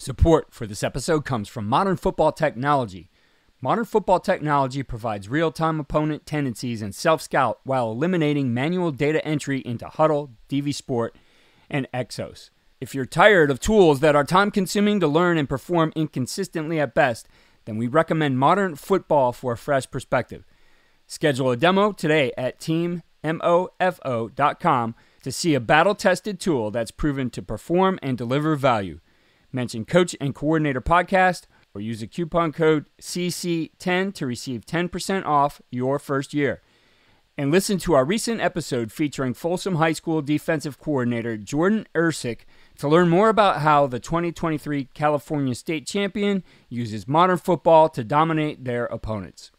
Support for this episode comes from Modern Football Technology. Modern Football Technology provides real time opponent tendencies and self scout while eliminating manual data entry into Hudl, DV Sport, and Exos. If you're tired of tools that are time consuming to learn and perform inconsistently at best, then we recommend Modern Football for a fresh perspective. Schedule a demo today at teammofo.com to see a battle tested tool that's proven to perform and deliver value. Mention Coach and Coordinator Podcast or use the coupon code CC10 to receive 10% off your first year. And listen to our recent episode featuring Folsom High School defensive coordinator Jordan Ersick to learn more about how the 2023 California State Champion uses modern football to dominate their opponents.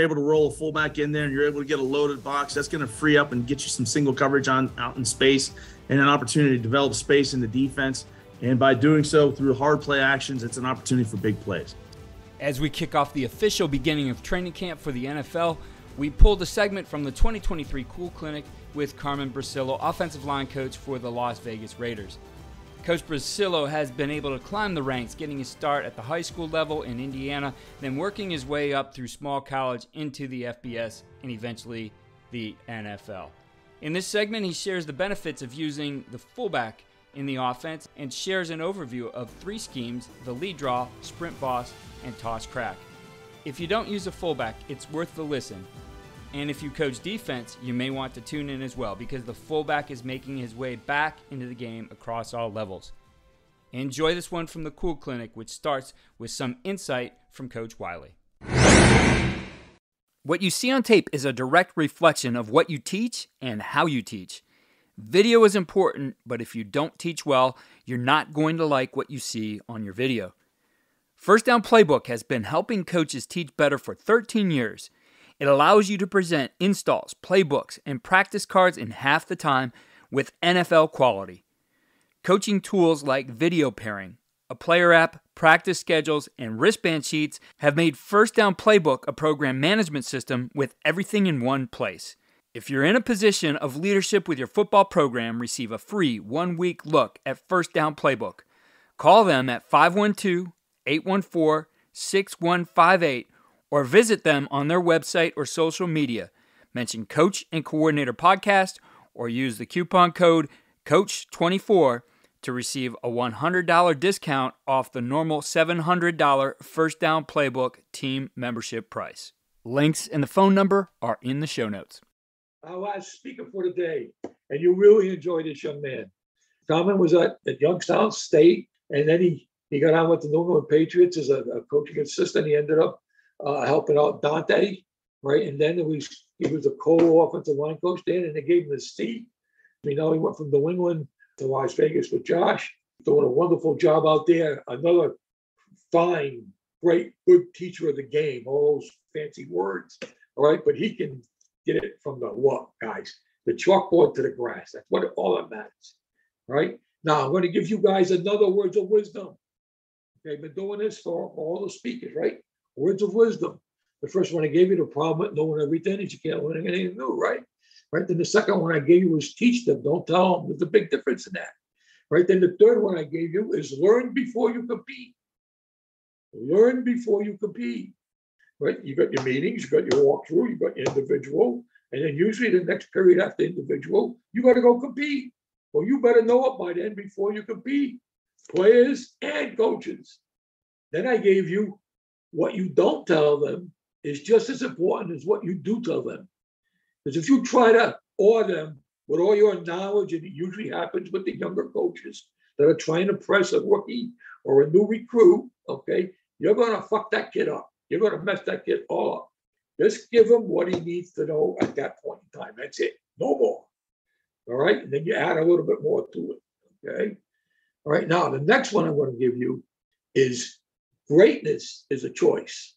You're able to roll a fullback in there and you're able to get a loaded box, that's going to free up and get you some single coverage on out in space and an opportunity to develop space in the defense. And by doing so through hard play actions, it's an opportunity for big plays. As we kick off the official beginning of training camp for the NFL, we pulled a segment from the 2023 Cool Clinic with Carmen Bricillo, offensive line coach for the Las Vegas Raiders. Coach Bricillo has been able to climb the ranks, getting his start at the high school level in Indiana, then working his way up through small college into the FBS and eventually the NFL. In this segment, he shares the benefits of using the fullback in the offense and shares an overview of three schemes the lead draw, sprint boss, and toss crack. If you don't use a fullback, it's worth the listen and if you coach defense, you may want to tune in as well because the fullback is making his way back into the game across all levels. Enjoy this one from the Cool Clinic, which starts with some insight from Coach Wylie. What you see on tape is a direct reflection of what you teach and how you teach. Video is important, but if you don't teach well, you're not going to like what you see on your video. First Down Playbook has been helping coaches teach better for 13 years. It allows you to present installs, playbooks, and practice cards in half the time with NFL quality. Coaching tools like video pairing, a player app, practice schedules, and wristband sheets have made First Down Playbook a program management system with everything in one place. If you're in a position of leadership with your football program, receive a free one week look at First Down Playbook. Call them at 512 814 6158 or visit them on their website or social media. Mention Coach and Coordinator Podcast or use the coupon code COACH24 to receive a $100 discount off the normal $700 First Down Playbook team membership price. Links and the phone number are in the show notes. Our last speaker for the day, and you really enjoy this young man. Carmen was at, at Youngstown State, and then he, he got on with the New England Patriots as a, a coaching assistant. He ended up uh, helping out Dante, right? And then was he was a co-offensive line coach then, and they gave him the seat. You know, he went from New England to Las Vegas with Josh, doing a wonderful job out there. Another fine, great, good teacher of the game. All those fancy words, all right? But he can get it from the what, guys? The chalkboard to the grass. That's what all that matters, right? Now I'm going to give you guys another words of wisdom. Okay, I've been doing this for all the speakers, right? Words of wisdom. The first one I gave you, the problem with knowing everything is you can't learn anything new, right? Right. Then the second one I gave you was teach them, don't tell them. There's a big difference in that. Right. Then the third one I gave you is learn before you compete. Learn before you compete. Right. You got your meetings, you got your walkthrough, you got your individual, and then usually the next period after individual, you got to go compete. Well, you better know it by then before you compete. Players and coaches. Then I gave you what you don't tell them is just as important as what you do tell them. Because if you try to awe them with all your knowledge, and it usually happens with the younger coaches that are trying to press a rookie or a new recruit, okay, you're going to fuck that kid up. You're going to mess that kid all up. Just give him what he needs to know at that point in time. That's it. No more. All right. And then you add a little bit more to it. Okay. All right. Now, the next one I'm going to give you is Greatness is a choice.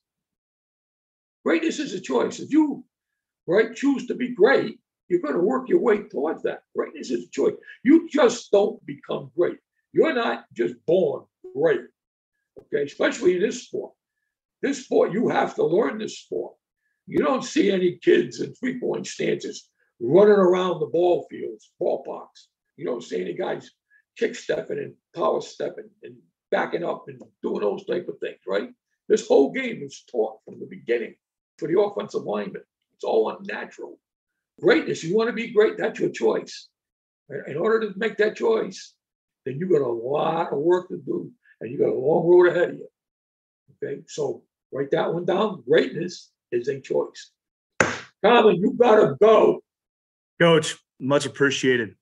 Greatness is a choice. If you right choose to be great, you're going to work your way towards that. Greatness is a choice. You just don't become great. You're not just born great. Okay, especially in this sport. This sport, you have to learn this sport. You don't see any kids in three point stances running around the ball fields, ballparks. You don't see any guys kick stepping and power stepping and backing up and doing those type of things, right? This whole game is taught from the beginning for the offensive lineman. It's all unnatural. Greatness, you want to be great, that's your choice. In order to make that choice, then you got a lot of work to do and you got a long road ahead of you. Okay, so write that one down. Greatness is a choice. Carmen, you gotta go. Coach, much appreciated.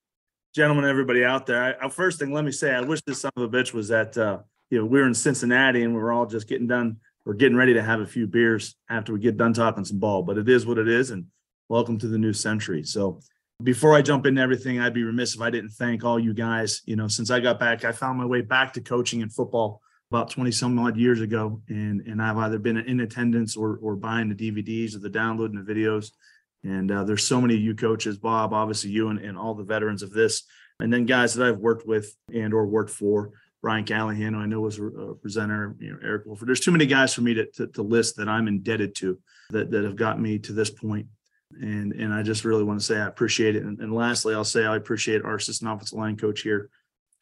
Gentlemen, everybody out there. I, first thing, let me say, I wish this son of a bitch was that uh, you know, we were in Cincinnati and we were all just getting done. We're getting ready to have a few beers after we get done talking some ball, but it is what it is. And welcome to the new century. So before I jump into everything, I'd be remiss if I didn't thank all you guys. You know, since I got back, I found my way back to coaching in football about 20 some odd years ago. And and I've either been in attendance or or buying the DVDs or the downloading the videos. And uh, there's so many you coaches, Bob, obviously you and, and all the veterans of this, and then guys that I've worked with and or worked for. Brian Callahan, I know was a presenter, you know, Eric Wolford. There's too many guys for me to, to, to list that I'm indebted to that, that have got me to this point. point and and I just really want to say I appreciate it. And, and lastly, I'll say I appreciate our assistant offensive line coach here,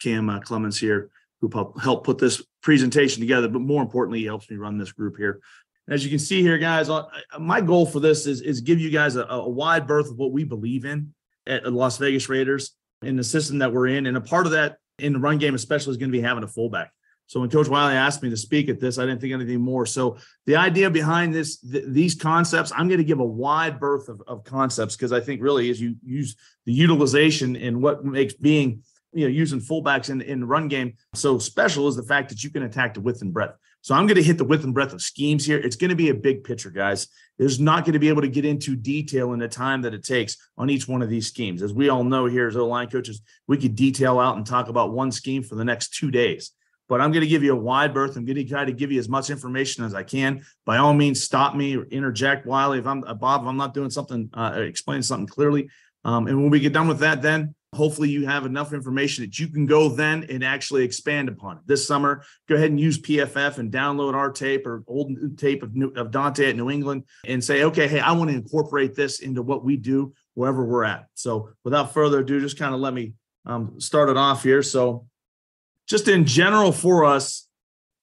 Cam uh, Clemens here, who helped put this presentation together. But more importantly, he helps me run this group here. As you can see here, guys, uh, my goal for this is is give you guys a, a wide berth of what we believe in at Las Vegas Raiders in the system that we're in, and a part of that in the run game, especially, is going to be having a fullback. So when Coach Wylie asked me to speak at this, I didn't think anything more. So the idea behind this, th- these concepts, I'm going to give a wide berth of, of concepts because I think really as you use the utilization and what makes being, you know, using fullbacks in, in run game so special is the fact that you can attack the width and breadth. So I'm going to hit the width and breadth of schemes here. It's going to be a big picture, guys. There's not going to be able to get into detail in the time that it takes on each one of these schemes. As we all know here as O-line coaches, we could detail out and talk about one scheme for the next two days but I'm going to give you a wide berth. I'm going to try to give you as much information as I can. By all means, stop me or interject, Wylie. If I'm uh, Bob, if I'm not doing something, uh, explain something clearly. Um, and when we get done with that, then hopefully you have enough information that you can go then and actually expand upon it. This summer, go ahead and use PFF and download our tape or old tape of, New, of Dante at New England and say, okay, hey, I want to incorporate this into what we do wherever we're at. So without further ado, just kind of let me um, start it off here. So just in general for us,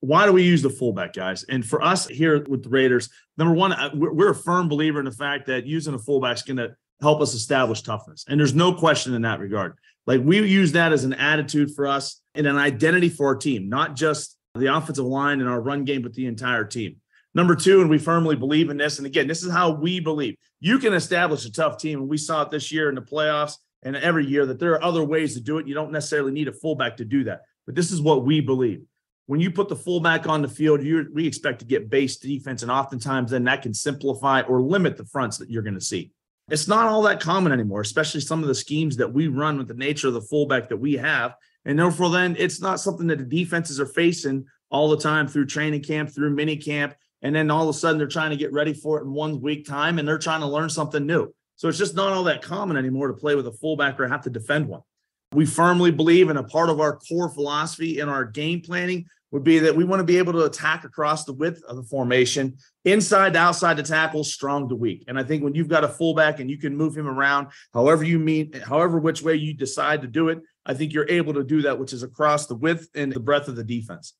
why do we use the fullback, guys? And for us here with the Raiders, number one, uh, we're a firm believer in the fact that using a fullback is going to help us establish toughness. And there's no question in that regard. Like we use that as an attitude for us and an identity for our team, not just the offensive line and our run game, but the entire team. Number two, and we firmly believe in this. And again, this is how we believe you can establish a tough team. And we saw it this year in the playoffs and every year that there are other ways to do it. You don't necessarily need a fullback to do that. But this is what we believe. When you put the fullback on the field, you we expect to get base defense, and oftentimes then that can simplify or limit the fronts that you're going to see. It's not all that common anymore, especially some of the schemes that we run with the nature of the fullback that we have. And therefore, then it's not something that the defenses are facing all the time through training camp, through mini camp. And then all of a sudden they're trying to get ready for it in one week time and they're trying to learn something new. So it's just not all that common anymore to play with a fullback or have to defend one. We firmly believe in a part of our core philosophy in our game planning would be that we want to be able to attack across the width of the formation, inside to outside to tackle, strong to weak. And I think when you've got a fullback and you can move him around however you mean, however which way you decide to do it, I think you're able to do that, which is across the width and the breadth of the defense.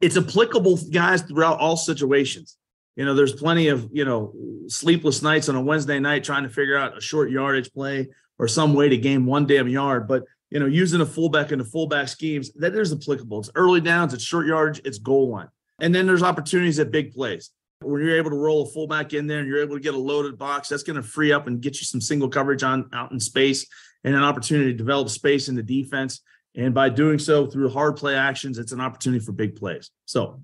It's applicable, guys, throughout all situations. You know, there's plenty of, you know, sleepless nights on a Wednesday night trying to figure out a short yardage play or some way to gain one damn yard. But you know, using a fullback in the fullback schemes, that is applicable. It's early downs, it's short yardage, it's goal line. And then there's opportunities at big plays. When you're able to roll a fullback in there and you're able to get a loaded box, that's going to free up and get you some single coverage on out in space and an opportunity to develop space in the defense. And by doing so through hard play actions, it's an opportunity for big plays. So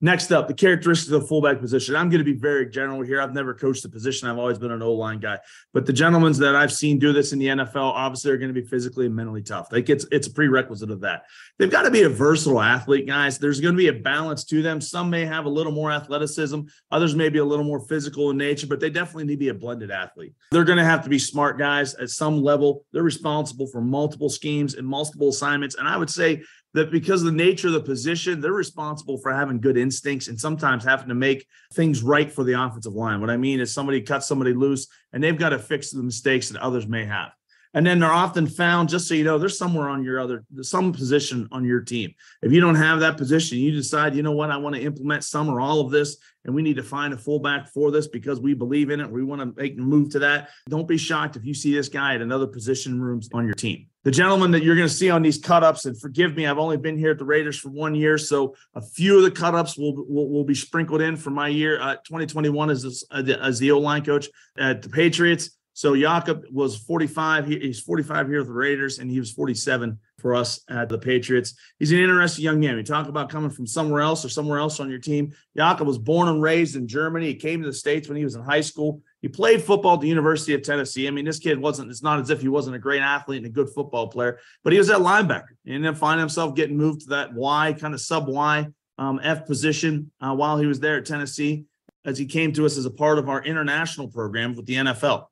Next up, the characteristics of the fullback position. I'm going to be very general here. I've never coached the position. I've always been an O line guy. But the gentlemen that I've seen do this in the NFL obviously are going to be physically and mentally tough. Like it's it's a prerequisite of that. They've got to be a versatile athlete, guys. There's going to be a balance to them. Some may have a little more athleticism, others may be a little more physical in nature, but they definitely need to be a blended athlete. They're going to have to be smart guys at some level. They're responsible for multiple schemes and multiple assignments. And I would say that because of the nature of the position, they're responsible for having good instincts and sometimes having to make things right for the offensive line. What I mean is somebody cuts somebody loose and they've got to fix the mistakes that others may have. And then they're often found, just so you know, there's somewhere on your other, some position on your team. If you don't have that position, you decide, you know what, I want to implement some or all of this, and we need to find a fullback for this because we believe in it. We want to make a move to that. Don't be shocked if you see this guy at another position rooms on your team. The gentleman that you're going to see on these cut ups, and forgive me, I've only been here at the Raiders for one year, so a few of the cut ups will, will, will be sprinkled in for my year. Uh, 2021 as, as the O line coach at the Patriots. So Jakob was 45. He, he's 45 here with the Raiders, and he was 47 for us at the Patriots. He's an interesting young man. We talk about coming from somewhere else or somewhere else on your team. Jakob was born and raised in Germany. He came to the States when he was in high school. He played football at the University of Tennessee. I mean, this kid wasn't, it's not as if he wasn't a great athlete and a good football player, but he was that linebacker. And then find himself getting moved to that Y, kind of sub Y um, F position uh, while he was there at Tennessee as he came to us as a part of our international program with the NFL.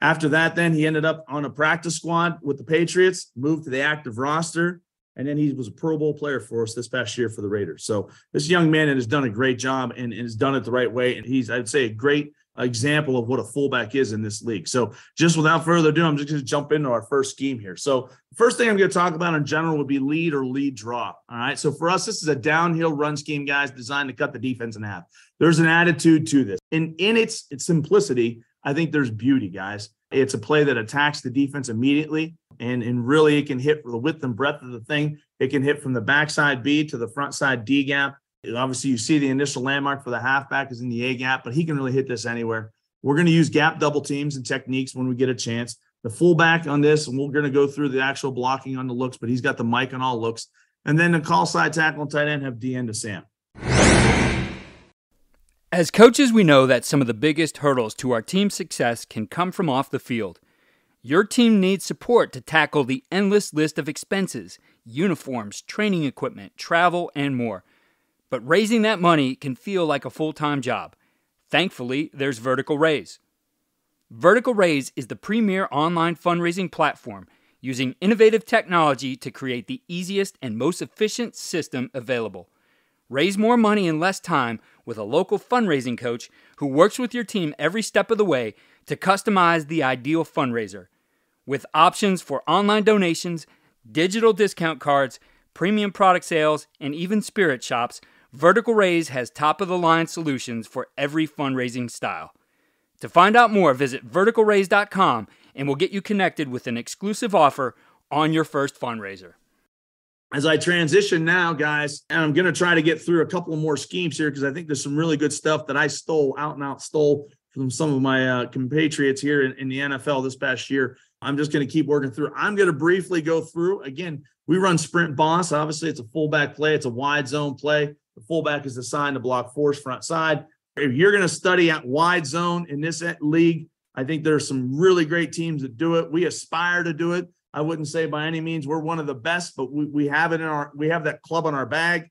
After that, then he ended up on a practice squad with the Patriots, moved to the active roster, and then he was a Pro Bowl player for us this past year for the Raiders. So this young man has done a great job and, has done it the right way. And he's, I'd say, a great example of what a fullback is in this league. So just without further ado, I'm just going to jump into our first scheme here. So first thing I'm going to talk about in general would be lead or lead draw. All right. So for us, this is a downhill run scheme, guys, designed to cut the defense in half. There's an attitude to this. And in its, its simplicity, I think there's beauty, guys. It's a play that attacks the defense immediately. And, and really, it can hit for the width and breadth of the thing. It can hit from the backside B to the front side D gap. Obviously, you see the initial landmark for the halfback is in the A gap, but he can really hit this anywhere. We're going to use gap double teams and techniques when we get a chance. The fullback on this, and we're going to go through the actual blocking on the looks, but he's got the mic on all looks. And then the call side tackle and tight end have D end to Sam. As coaches, we know that some of the biggest hurdles to our team's success can come from off the field. Your team needs support to tackle the endless list of expenses, uniforms, training equipment, travel, and more. But raising that money can feel like a full time job. Thankfully, there's Vertical Raise. Vertical Raise is the premier online fundraising platform using innovative technology to create the easiest and most efficient system available. Raise more money in less time with a local fundraising coach who works with your team every step of the way to customize the ideal fundraiser. With options for online donations, digital discount cards, premium product sales, and even spirit shops, Vertical Raise has top of the line solutions for every fundraising style. To find out more, visit verticalraise.com and we'll get you connected with an exclusive offer on your first fundraiser as I transition now, guys, and I'm going to try to get through a couple more schemes here because I think there's some really good stuff that I stole out and out stole from some of my uh, compatriots here in, in the NFL this past year. I'm just going to keep working through. I'm going to briefly go through. Again, we run sprint boss. Obviously, it's a fullback play. It's a wide zone play. The fullback is assigned to block force front side. If you're going to study at wide zone in this league, I think there's some really great teams that do it. We aspire to do it. I wouldn't say by any means we're one of the best, but we, we have it in our we have that club on our bag.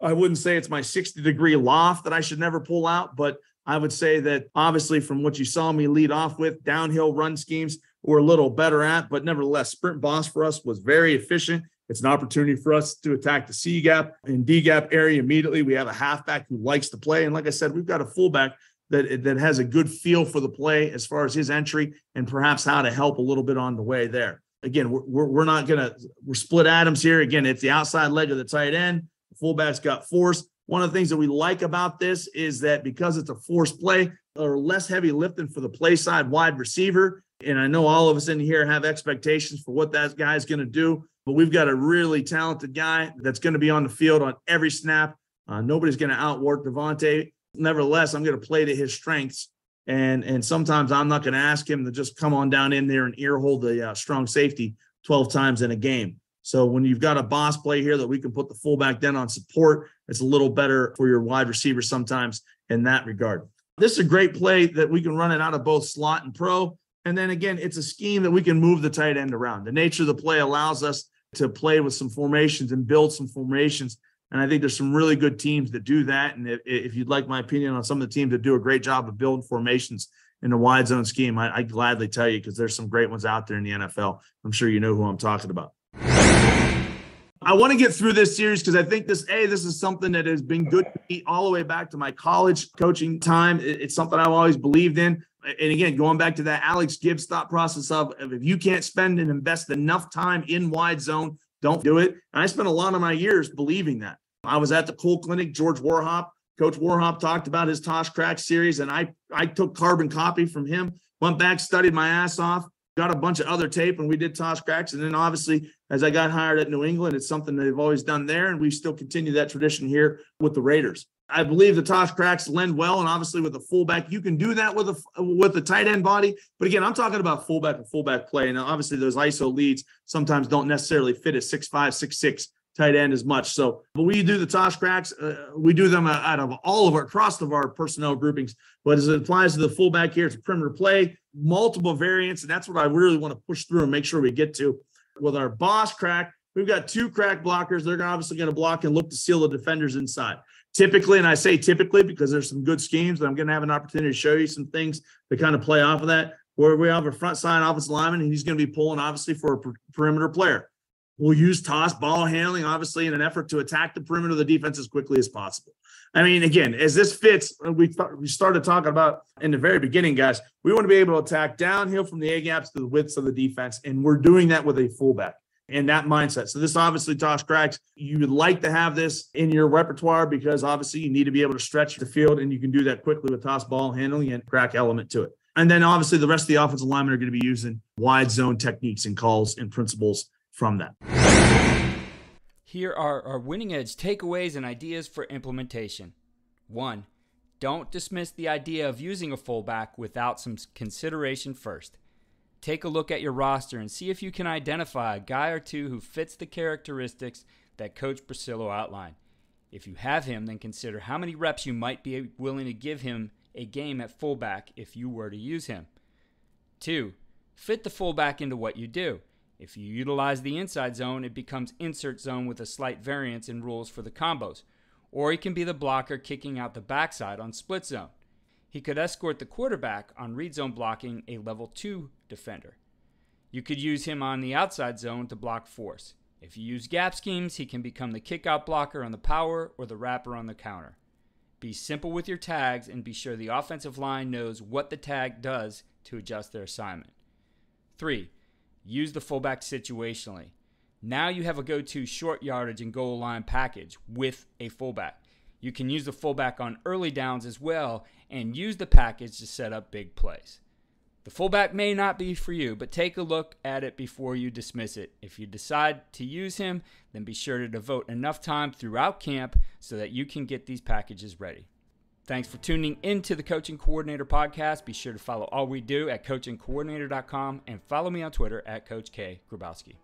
I wouldn't say it's my 60 degree loft that I should never pull out, but I would say that obviously from what you saw me lead off with, downhill run schemes we're a little better at, but nevertheless, sprint boss for us was very efficient. It's an opportunity for us to attack the C gap and D gap area immediately. We have a halfback who likes to play. And like I said, we've got a fullback that, that has a good feel for the play as far as his entry and perhaps how to help a little bit on the way there again, we're, we're not going to, we're split atoms here. Again, it's the outside leg of the tight end. The fullback's got force. One of the things that we like about this is that because it's a force play or less heavy lifting for the play side wide receiver. And I know all of us in here have expectations for what that guy's going to do, but we've got a really talented guy that's going to be on the field on every snap. Uh, nobody's going to outwork Davante. Nevertheless, I'm going to play to his strengths and and sometimes I'm not going to ask him to just come on down in there and ear hold the uh, strong safety 12 times in a game. So when you've got a boss play here that we can put the fullback then on support, it's a little better for your wide receiver sometimes in that regard. This is a great play that we can run it out of both slot and pro. And then again, it's a scheme that we can move the tight end around. The nature of the play allows us to play with some formations and build some formations and I think there's some really good teams that do that. And if, if, you'd like my opinion on some of the teams that do a great job of building formations in a wide zone scheme, I, I gladly tell you because there's some great ones out there in the NFL. I'm sure you know who I'm talking about. I want to get through this series because I think this, A, this is something that has been good to me all the way back to my college coaching time. It's something I've always believed in. And again, going back to that Alex Gibbs thought process of if you can't spend and invest enough time in wide zone, don't do it. And I spent a lot of my years believing that. I was at the Cool Clinic, George Warhop. Coach Warhop talked about his Toss Crack series, and I I took carbon copy from him, went back, studied my ass off, got a bunch of other tape, and we did Toss Cracks. And then obviously, as I got hired at New England, it's something they've always done there, and we still continue that tradition here with the Raiders. I believe the toss cracks lend well, and obviously with a fullback, you can do that with a with a tight end body. But again, I'm talking about fullback and fullback play, and obviously those ISO leads sometimes don't necessarily fit a six five six six tight end as much. So, but we do the toss cracks, uh, we do them out of all of our across of our personnel groupings. But as it applies to the fullback here, it's a perimeter play, multiple variants, and that's what I really want to push through and make sure we get to with our boss crack. We've got two crack blockers. They're obviously going to block and look to seal the defenders inside typically, and I say typically because there's some good schemes, but I'm going to have an opportunity to show you some things to kind of play off of that. Where we have a front side offensive lineman, and he's going to be pulling obviously for a per- perimeter player. We'll use toss ball handling, obviously, in an effort to attack the perimeter of the defense as quickly as possible. I mean, again, as this fits, we we started talking about in the very beginning, guys. We want to be able to attack downhill from the A gaps to the widths of the defense, and we're doing that with a fullback and that mindset. So this obviously toss cracks. You would like to have this in your repertoire because obviously you need to be able to stretch the field and you can do that quickly with toss ball handling and crack element to it. And then obviously the rest of the offensive linemen are going to be using wide zone techniques and calls and principles from that. Here are our winning edge takeaways and ideas for implementation. One, don't dismiss the idea of using a fullback without some consideration first. Take a look at your roster and see if you can identify a guy or two who fits the characteristics that Coach Bricillo outlined. If you have him, then consider how many reps you might be willing to give him a game at fullback if you were to use him. 2. Fit the fullback into what you do. If you utilize the inside zone, it becomes insert zone with a slight variance in rules for the combos. Or he can be the blocker kicking out the backside on split zone. He could escort the quarterback on read zone blocking a level 2 defender. You could use him on the outside zone to block force. If you use gap schemes, he can become the kickout blocker on the power or the wrapper on the counter. Be simple with your tags and be sure the offensive line knows what the tag does to adjust their assignment. 3. Use the fullback situationally. Now you have a go to short yardage and goal line package with a fullback. You can use the fullback on early downs as well and use the package to set up big plays. The fullback may not be for you, but take a look at it before you dismiss it. If you decide to use him, then be sure to devote enough time throughout camp so that you can get these packages ready. Thanks for tuning into the Coach and Coordinator podcast. Be sure to follow all we do at coachingcoordinator.com and follow me on Twitter at Coach K. Grabowski.